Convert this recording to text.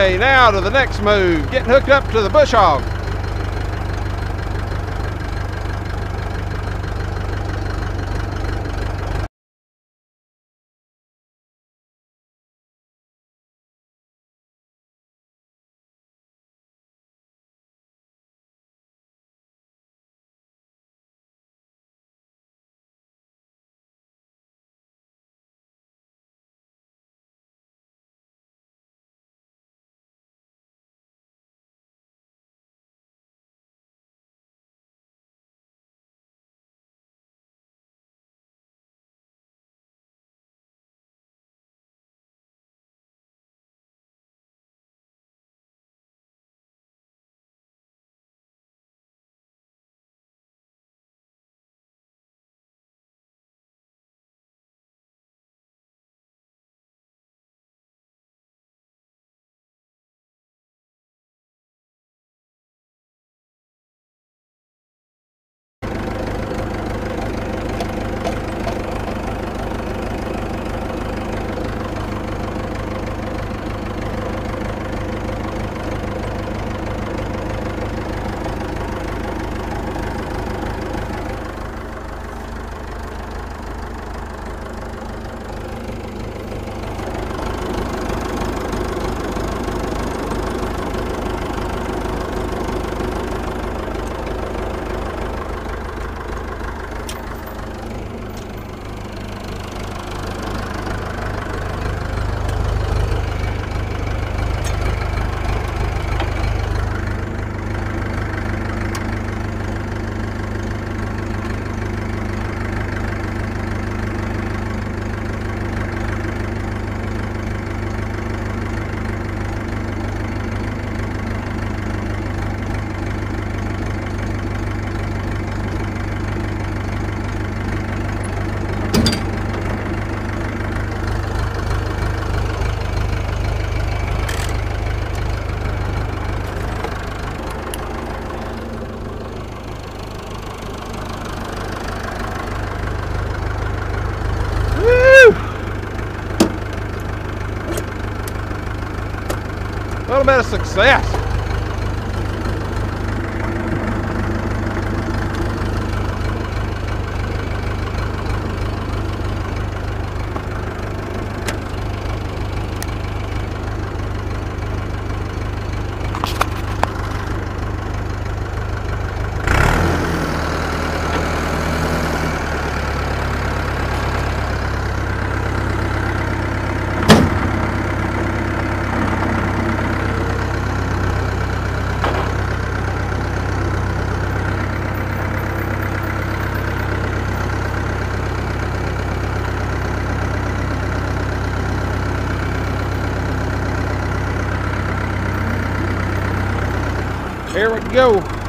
Now to the next move. Getting hooked up to the bush hog. A little bit of success. Here we go.